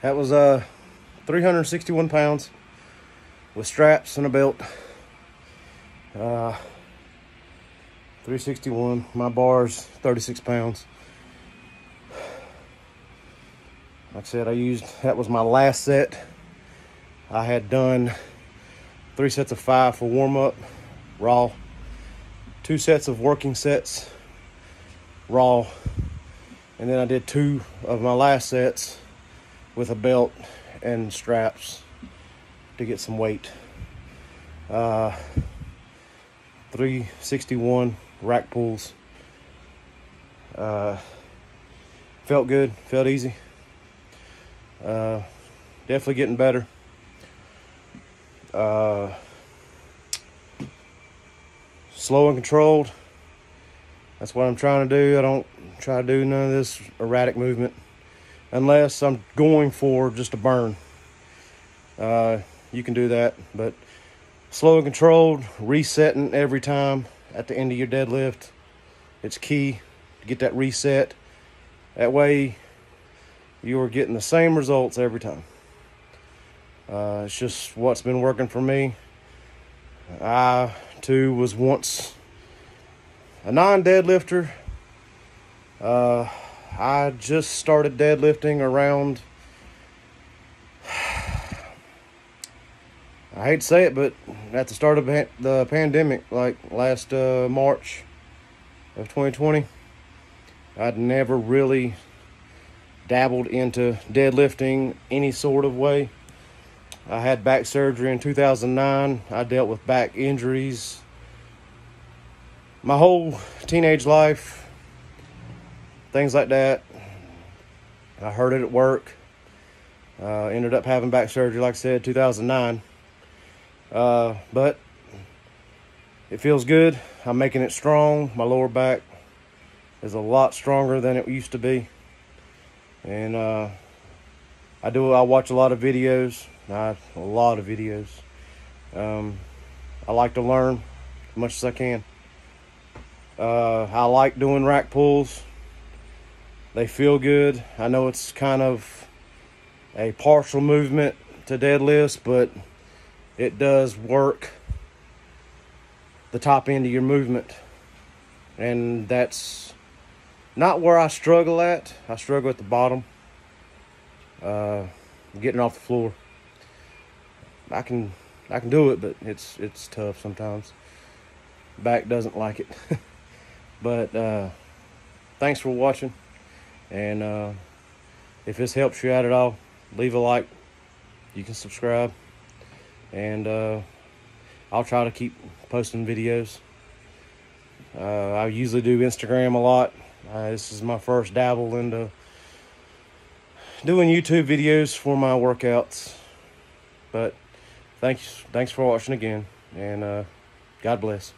That was uh 361 pounds with straps and a belt. Uh 361. My bar's 36 pounds. Like I said, I used that was my last set. I had done three sets of five for warm up, raw, two sets of working sets, raw, and then I did two of my last sets with a belt and straps to get some weight. Uh, 361 rack pulls. Uh, felt good, felt easy. Uh, definitely getting better. Uh, slow and controlled. That's what I'm trying to do. I don't try to do none of this erratic movement unless I'm going for just a burn. Uh, you can do that, but slow and controlled, resetting every time at the end of your deadlift. It's key to get that reset. That way, you are getting the same results every time. Uh, it's just what's been working for me. I too was once a non deadlifter. Uh, I just started deadlifting around. I hate to say it, but at the start of the pandemic, like last uh, March of 2020, I'd never really dabbled into deadlifting any sort of way. I had back surgery in 2009. I dealt with back injuries my whole teenage life, things like that. I heard it at work. Uh, ended up having back surgery, like I said, 2009. Uh, but it feels good. I'm making it strong. My lower back is a lot stronger than it used to be and uh, I do. I watch a lot of videos. A lot of videos. Um, I like to learn as much as I can. Uh, I like doing rack pulls. They feel good. I know it's kind of a partial movement to deadlifts, but it does work the top end of your movement. And that's not where I struggle at. I struggle at the bottom. Uh, getting off the floor. I can I can do it, but it's it's tough sometimes. Back doesn't like it. but uh, thanks for watching, and uh, if this helps you out at all, leave a like. You can subscribe, and uh, I'll try to keep posting videos. Uh, I usually do Instagram a lot. Uh, this is my first dabble into doing YouTube videos for my workouts. But thanks, thanks for watching again, and uh, God bless.